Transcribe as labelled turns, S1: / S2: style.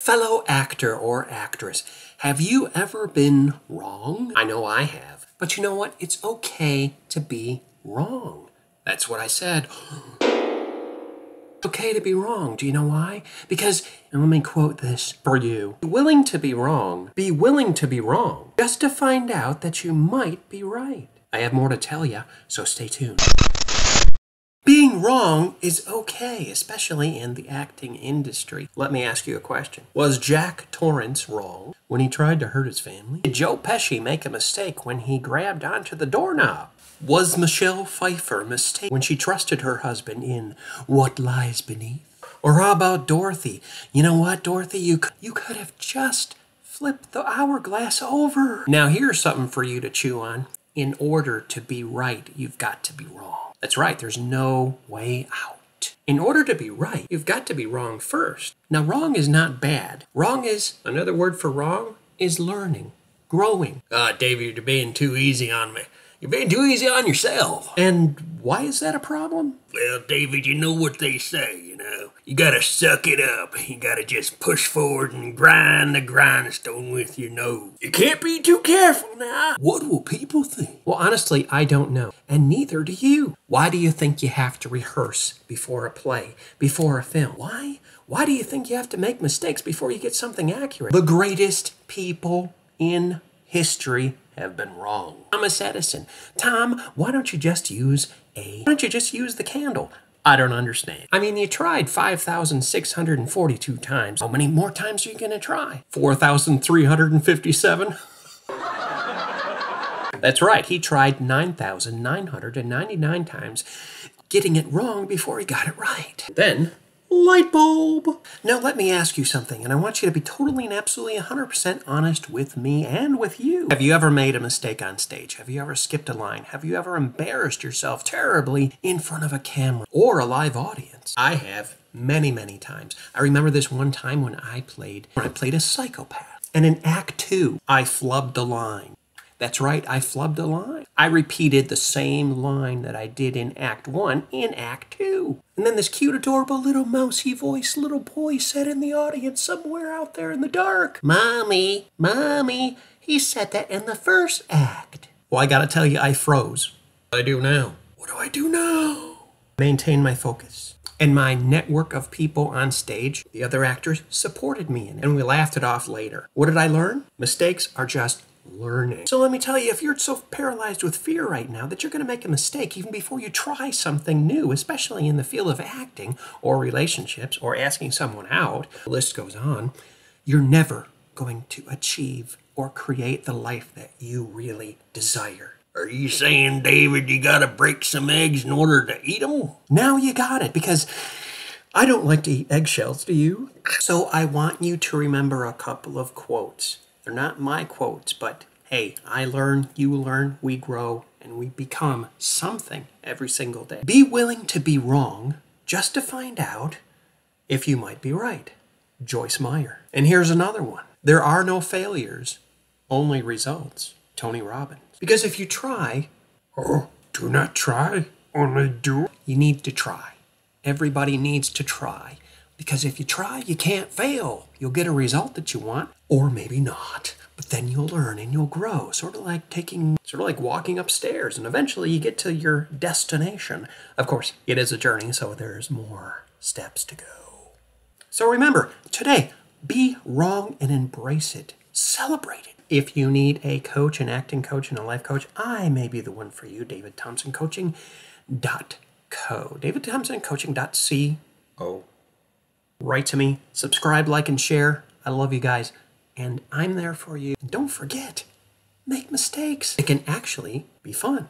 S1: Fellow actor or actress, have you ever been wrong? I know I have. But you know what? It's okay to be wrong. That's what I said. Okay to be wrong. Do you know why? Because, and let me quote this for you Be willing to be wrong. Be willing to be wrong just to find out that you might be right. I have more to tell you, so stay tuned. Wrong is okay, especially in the acting industry. Let me ask you a question. Was Jack Torrance wrong when he tried to hurt his family? Did Joe Pesci make a mistake when he grabbed onto the doorknob? Was Michelle Pfeiffer mistaken when she trusted her husband in What Lies Beneath? Or how about Dorothy? You know what, Dorothy? You, you could have just flipped the hourglass over. Now, here's something for you to chew on. In order to be right, you've got to be wrong. That's right, there's no way out. In order to be right, you've got to be wrong first. Now, wrong is not bad. Wrong is, another word for wrong, is learning, growing. Ah, David, you're being too easy on me. You're being too easy on yourself. And why is that a problem?
S2: Well, David, you know what they say, you gotta suck it up. You gotta just push forward and grind the grindstone with your nose. You can't be too careful now. What will people think?
S1: Well, honestly, I don't know. And neither do you. Why do you think you have to rehearse before a play, before a film? Why? Why do you think you have to make mistakes before you get something accurate? The greatest people in history have been wrong. Thomas Edison. Tom, why don't you just use a. Why don't you just use the candle? I don't understand. I mean, you tried 5,642 times. How many more times are you going to try? 4,357? That's right, he tried 9,999 times, getting it wrong before he got it right. Then, light bulb. Now, let me ask you something, and I want you to be totally and absolutely 100% honest with me and with you. Have you ever made a mistake on stage? Have you ever skipped a line? Have you ever embarrassed yourself terribly in front of a camera or a live audience? I have many, many times. I remember this one time when I played when I played a psychopath. And in Act Two, I flubbed a line. That's right, I flubbed a line. I repeated the same line that I did in Act 1 in Act 2. And then this cute, adorable little mousy voice little boy said in the audience somewhere out there in the dark, Mommy, Mommy, he said that in the first act. Well, I gotta tell you, I froze. What do I do now? What do I do now? Maintain my focus. And my network of people on stage, the other actors, supported me in it, and we laughed it off later. What did I learn? Mistakes are just learning. So let me tell you, if you're so paralyzed with fear right now that you're going to make a mistake even before you try something new, especially in the field of acting or relationships or asking someone out, the list goes on, you're never going to achieve or create the life that you really desire.
S2: Are you saying, David, you gotta break some eggs in order to eat them?
S1: Now you got it because I don't like to eat eggshells, do you? So I want you to remember a couple of quotes. They're not my quotes, but hey, I learn, you learn, we grow, and we become something every single day. Be willing to be wrong just to find out if you might be right. Joyce Meyer. And here's another one There are no failures, only results. Tony Robbins. Because if you try,
S2: Oh, do not try, only do.
S1: you need to try. Everybody needs to try. Because if you try, you can't fail. You'll get a result that you want, or maybe not. But then you'll learn and you'll grow. Sort of like taking, sort of like walking upstairs, and eventually you get to your destination. Of course, it is a journey, so there's more steps to go. So remember, today, be wrong and embrace it. Celebrate it. If you need a coach, an acting coach, and a life coach, I may be the one for you. David Thompson Coaching dot co. David Thompson Coaching dot co. Write to me, subscribe, like, and share. I love you guys, and I'm there for you. And don't forget, make mistakes. It can actually be fun.